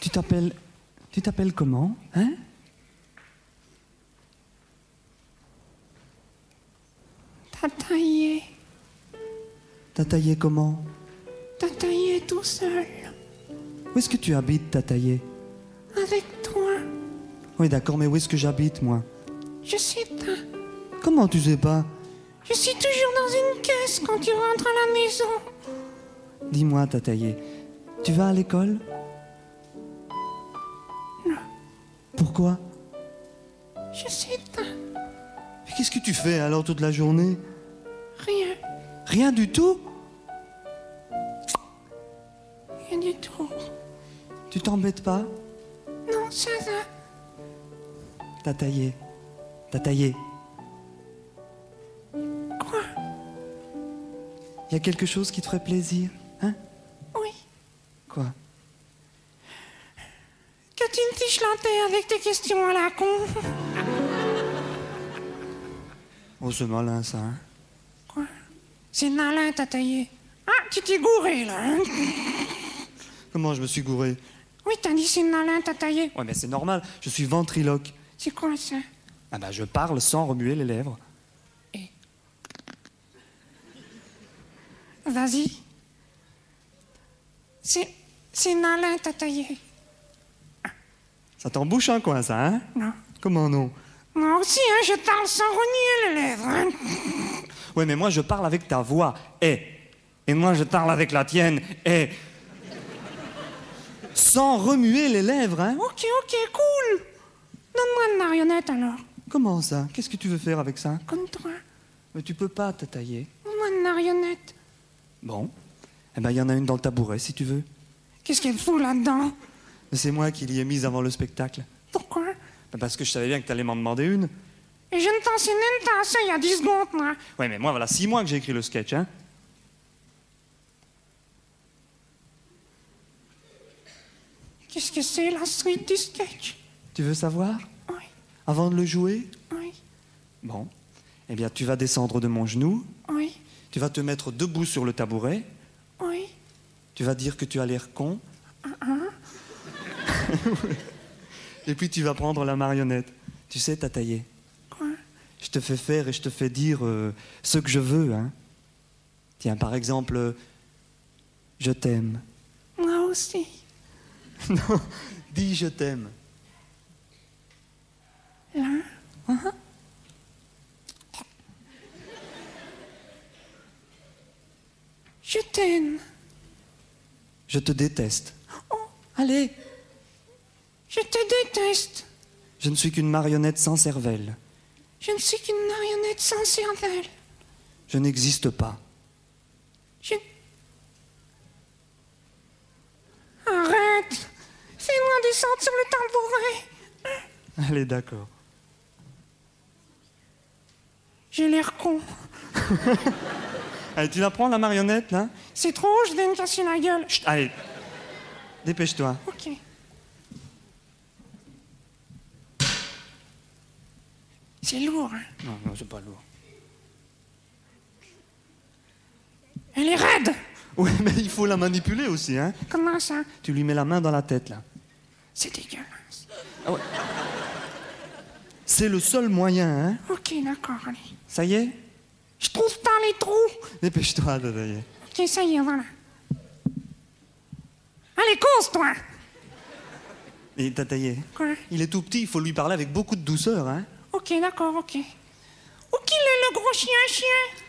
Tu t'appelles. Tu t'appelles comment Hein? T'as taillé. T'as taillé comment? T'as taillé tout seul. Où est-ce que tu habites, t'as taillé Avec toi. Oui, d'accord, mais où est-ce que j'habite, moi? Je sais pas. Comment tu sais pas? Je suis toujours dans une caisse quand tu rentres à la maison. Dis-moi, t'as taillé. Tu vas à l'école? Pourquoi Je sais pas. Mais qu'est-ce que tu fais alors toute la journée Rien. Rien du tout Rien du tout. Tu t'embêtes pas Non, ça va. T'as taillé. T'as taillé. Quoi Il y a quelque chose qui te ferait plaisir Hein? Oui. Quoi? Que tu me fiches la terre avec tes questions à la con. Oh, c'est malin, ça, hein Quoi? C'est malin, t'as taillé. Ah, tu t'es gouré, là. hein Comment je me suis gouré? Oui, t'as dit c'est malin, t'as taillé. Ouais, mais c'est normal, je suis ventriloque. C'est quoi ça? Ah bah, je parle sans remuer les lèvres. Vas-y. C'est. C'est malin, t'as taillé. Ça t'embouche un coin, ça, hein Non. Comment non Moi aussi, hein, je parle sans renier les lèvres. hein. Ouais, mais moi, je parle avec ta voix. Eh Et moi, je parle avec la tienne. Eh Sans remuer les lèvres, hein Ok, ok, cool. Donne-moi une marionnette alors. Comment ça Qu'est-ce que tu veux faire avec ça Comme toi. Mais tu peux pas te tailler. Donne-moi une marionnette. Bon. Eh ben, il y en a une dans le tabouret, si tu veux. Qu'est-ce qu'elle fout là-dedans Mais c'est moi qui l'y ai mise avant le spectacle. Pourquoi? Ben, Parce que je savais bien que t'allais m'en demander une. Et je ne t'enseigne même pas ça il y a 10 secondes, moi. Ouais, mais moi, voilà six mois que j'ai écrit le sketch, hein Qu'est-ce que c'est la suite du sketch? Tu veux savoir? Oui, Avant de le jouer? Oui, Bon. Eh bien, tu vas descendre de mon genou, oui, tu vas te mettre debout sur le tabouret, oui. tu vas dire que tu as l'air con. Et puis tu vas prendre la marionnette. Tu sais, t'as taillé. Quoi? Je te fais faire et je te fais dire euh, ce que je veux, hein. Tiens, par exemple, euh, je t'aime. Moi aussi. non, dis je t'aime. Là? Je t'aime. Je te déteste. Oh, Allez, je te déteste. je ne suis qu'une marionnette sans cervelle. Je ne suis qu'une marionnette sans cervelle. Je n'existe pas. Je... Arrête Fais-moi descendre sur le tabouret. Allez, d'accord. J'ai l'air con. Allez, tu la prends, la marionnette, là? C'est trop, je vais me casser la gueule. Chut, Allez, dépêche-toi. Ok. C'est lourd, hein. Non, non, c'est pas lourd. Elle est raide Oui, mais il faut la manipuler aussi, hein Comment ça? Tu lui mets la main dans la tête, là. C'est dégueulasse. C'est le seul moyen, hein Ok, d'accord, allez. Ça y est? Je trouve pas les trous. Dépêche-toi, Dadaïe. Ok, ça y est, voilà. Allez, cause, toi Et t'as taillé. Quoi? Il est tout petit, il faut lui parler avec beaucoup de douceur, hein Ok, d'accord, ok. Où qu'il est le gros chien-chien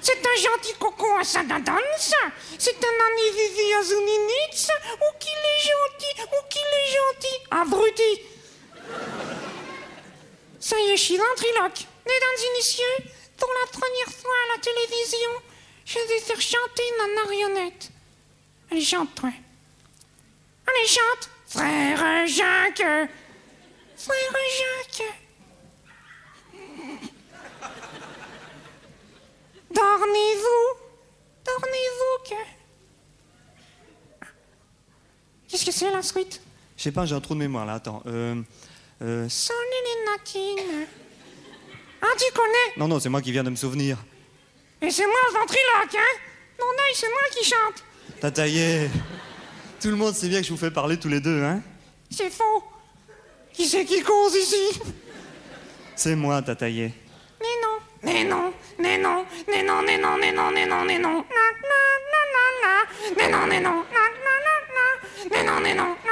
C'est un gentil coco à sa ça C'est un ami vivi à Zouninitz? Où qu'il est gentil Où qu'il est gentil? Abruti Ça y est, je suis ventriloque. Mesdames messieurs, pour la première fois à la télévision, je vais faire chanter ma marionnette. Allez, chante, toi. Allez, chante Frère Jacques Frère Jacques Dormez-vous Dormez-vous que... Qu'est-ce que c'est la suite? Je sais pas, j'ai un trou de mémoire, là, attends. Euh... euh, natines. Ah, tu connais? Non, non, c'est moi qui viens de me souvenir. Et c'est moi le ventriloque, hein? Non, non, c'est moi qui chante. T'as taillé. Tout le monde sait bien que je vous fais parler tous les deux, hein? C'est faux. Qui c'est qui cause ici? C'est moi, Tataillé. Mais non, mais non, mais non, mais non, mais non, mais non, mais non, mais non. Na, na, na, na, na. Mais non, mais non, na, na, na, na. Mais non, mais non,